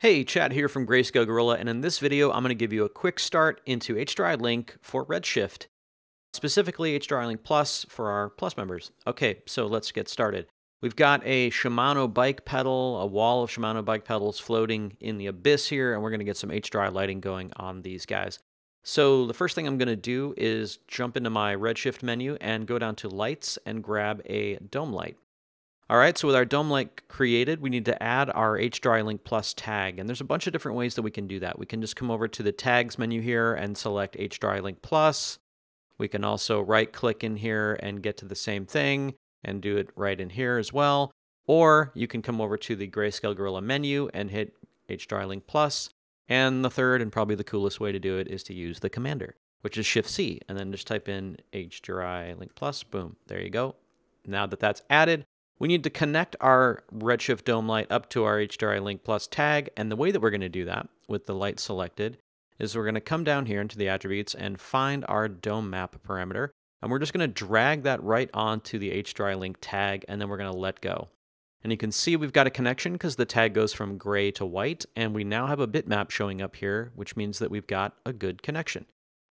Hey, Chad here from Greyscalegorilla, and in this video, I'm going to give you a quick start into HDRI Link for Redshift, specifically HDRI Link Plus for our Plus members. Okay, so let's get started. We've got a Shimano bike pedal, a wall of Shimano bike pedals floating in the abyss here, and we're going to get some HDRI lighting going on these guys. So the first thing I'm going to do is jump into my Redshift menu and go down to Lights and grab a dome light. All right, so with our dome link created, we need to add our HDRI Link Plus tag. And there's a bunch of different ways that we can do that. We can just come over to the tags menu here and select HDRI Link Plus. We can also right click in here and get to the same thing and do it right in here as well. Or you can come over to the Greyscalegorilla menu and hit HDRI Link Plus. And the third and probably the coolest way to do it is to use the commander, which is Shift C, and then just type in HDRI Link Plus. Boom, there you go. Now that that's added, we need to connect our Redshift Dome light up to our HDRI Link Plus tag, and the way that we're going to do that with the light selected is we're going to come down here into the attributes and find our dome map parameter, and we're just going to drag that right onto the HDRI Link tag, and then we're going to let go. And you can see we've got a connection because the tag goes from gray to white, and we now have a bitmap showing up here, which means that we've got a good connection.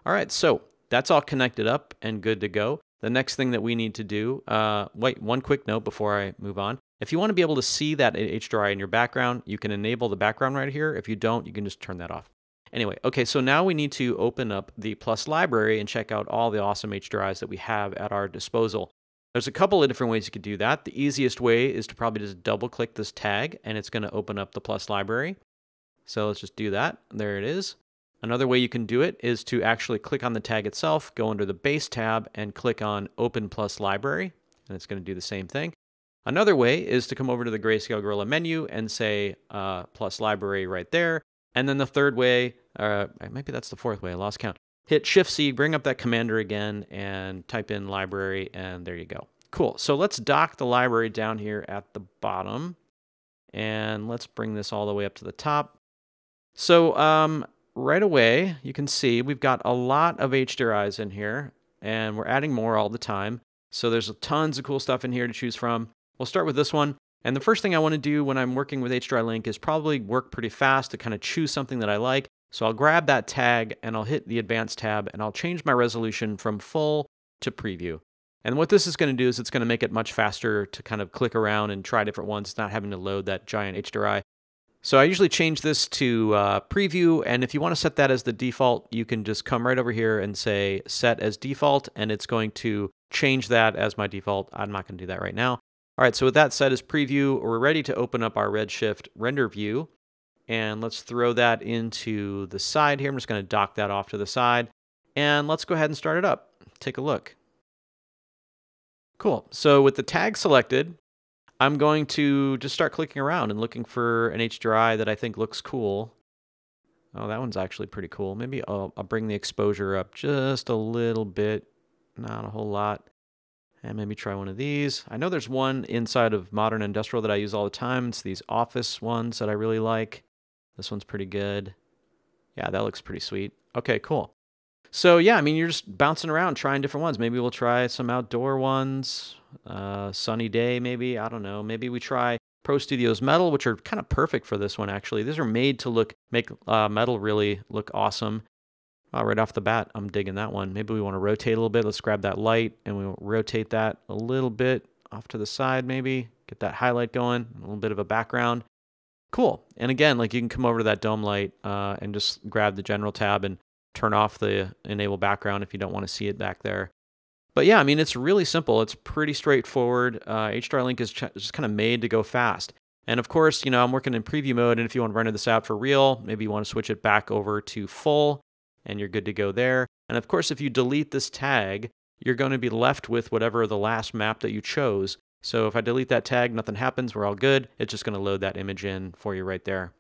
All right, so that's all connected up and good to go. The next thing that we need to do, uh, wait, one quick note before I move on. If you want to be able to see that HDRI in your background, you can enable the background right here. If you don't, you can just turn that off. Anyway, okay, so now we need to open up the Plus library and check out all the awesome HDRIs that we have at our disposal. There's a couple of different ways you could do that. The easiest way is to probably just double click this tag and it's going to open up the Plus library. So let's just do that. There it is. Another way you can do it is to actually click on the tag itself, go under the Base tab, and click on Open Plus Library, and it's going to do the same thing. Another way is to come over to the Greyscalegorilla menu and say uh, Plus Library right there. And then the third way, uh, maybe that's the fourth way, I lost count. Hit Shift C, bring up that commander again, and type in library, and there you go. Cool. So let's dock the library down here at the bottom, and let's bring this all the way up to the top. So um, right away, you can see we've got a lot of HDRIs in here, and we're adding more all the time. So there's tons of cool stuff in here to choose from. We'll start with this one. And the first thing I want to do when I'm working with HDRI Link is probably work pretty fast to kind of choose something that I like. So I'll grab that tag and I'll hit the Advanced tab and I'll change my resolution from full to preview. And what this is going to do is it's going to make it much faster to kind of click around and try different ones, not having to load that giant HDRI. So I usually change this to uh, preview, and if you want to set that as the default, you can just come right over here and say set as default, and it's going to change that as my default. I'm not going to do that right now. All right, so with that set as preview, we're ready to open up our Redshift render view, and let's throw that into the side here. I'm just going to dock that off to the side, and let's go ahead and start it up. Take a look. Cool. So with the tag selected, I'm going to just start clicking around and looking for an HDRI that I think looks cool. Oh, that one's actually pretty cool. Maybe I'll, I'll bring the exposure up just a little bit, not a whole lot. And maybe try one of these. I know there's one inside of Modern Industrial that I use all the time. It's these office ones that I really like. This one's pretty good. Yeah, that looks pretty sweet. Okay, cool. So yeah, I mean, you're just bouncing around trying different ones. Maybe we'll try some outdoor ones, uh, sunny day, maybe. I don't know. Maybe we try Pro Studios Metal, which are kind of perfect for this one, actually. These are made to look, make uh, metal really look awesome. Uh, right off the bat, I'm digging that one. Maybe we want to rotate a little bit. Let's grab that light and we'll rotate that a little bit off to the side, maybe. Get that highlight going, a little bit of a background. Cool. And again, like you can come over to that dome light uh, and just grab the general tab and turn off the enable background if you don't want to see it back there. But yeah, I mean, it's really simple. It's pretty straightforward. Uh, HDRI Link is just kind of made to go fast. And of course, you know, I'm working in preview mode, and if you want to render this out for real, maybe you want to switch it back over to full, and you're good to go there. And of course, if you delete this tag, you're going to be left with whatever the last map that you chose. So if I delete that tag, nothing happens, we're all good. It's just going to load that image in for you right there.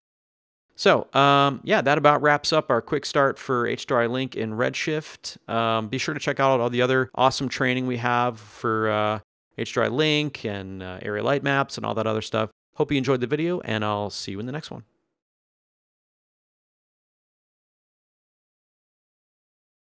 So, um, yeah, that about wraps up our quick start for HDRI Link in Redshift. Um, be sure to check out all the other awesome training we have for uh, HDRI Link and uh, area light maps and all that other stuff. Hope you enjoyed the video, and I'll see you in the next one.